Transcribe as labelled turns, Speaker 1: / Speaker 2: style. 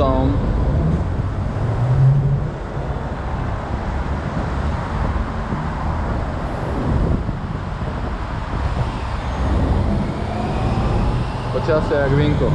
Speaker 1: zone Počas je jak vinko.